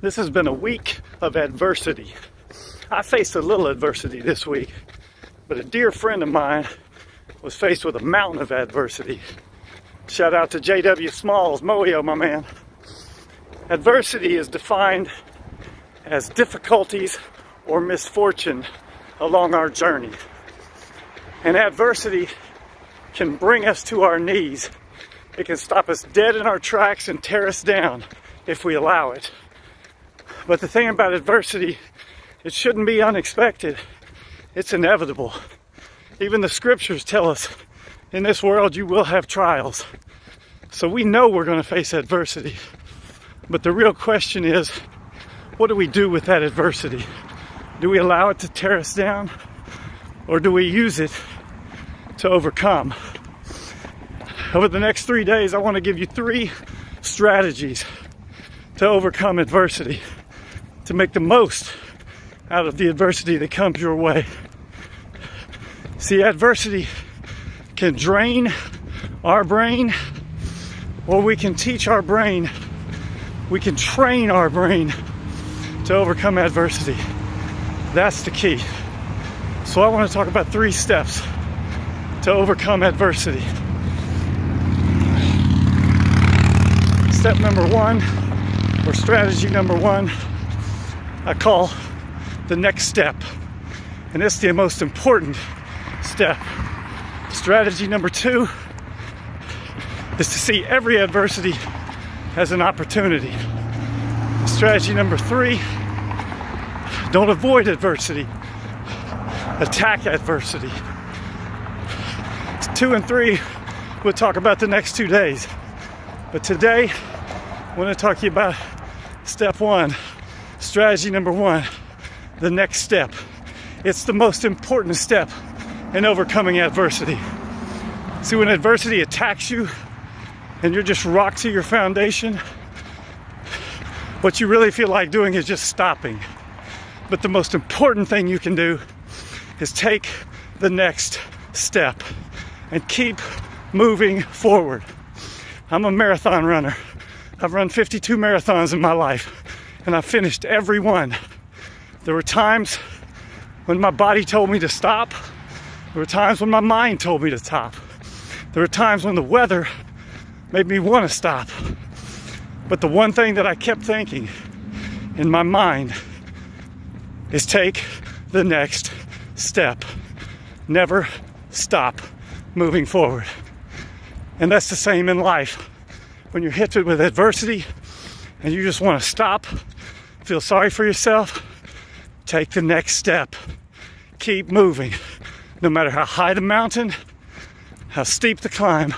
This has been a week of adversity. I faced a little adversity this week, but a dear friend of mine was faced with a mountain of adversity. Shout out to J.W. Smalls, MOEO, my man. Adversity is defined as difficulties or misfortune along our journey. And adversity can bring us to our knees. It can stop us dead in our tracks and tear us down if we allow it. But the thing about adversity, it shouldn't be unexpected. It's inevitable. Even the scriptures tell us in this world you will have trials. So we know we're going to face adversity. But the real question is what do we do with that adversity? Do we allow it to tear us down? Or do we use it to overcome? Over the next three days, I want to give you three strategies to overcome adversity, to make the most out of the adversity that comes your way. See, adversity can drain our brain, or we can teach our brain, we can train our brain to overcome adversity. That's the key. So, I want to talk about three steps to overcome adversity. Step number one, or strategy number one, I call the next step. And it's the most important step. Strategy number two is to see every adversity as an opportunity. Strategy number three don't avoid adversity, attack adversity. Two and three, we'll talk about the next two days. But today, I want to talk to you about step one, strategy number one, the next step. It's the most important step in overcoming adversity. See, when adversity attacks you and you're just rocked to your foundation, what you really feel like doing is just stopping. But the most important thing you can do is take the next step and keep moving forward. I'm a marathon runner. I've run 52 marathons in my life, and I've finished every one. There were times when my body told me to stop. There were times when my mind told me to stop. There were times when the weather made me want to stop. But the one thing that I kept thinking in my mind is take the next step. Never stop moving forward. And that's the same in life. When you're hit with adversity and you just want to stop, feel sorry for yourself, take the next step. Keep moving. No matter how high the mountain, how steep the climb,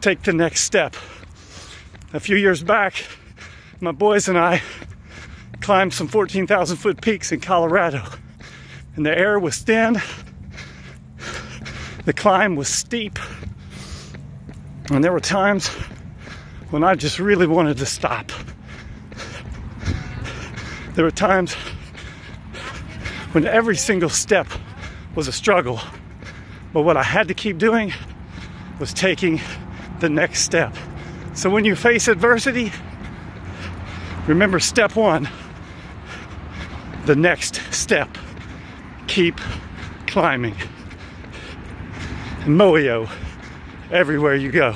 take the next step. A few years back, my boys and I climbed some 14,000 foot peaks in Colorado, and the air was thin, the climb was steep, and there were times when I just really wanted to stop. There were times when every single step was a struggle, but what I had to keep doing was taking the next step. So when you face adversity, remember step one the next step. Keep climbing. And MOEO everywhere you go.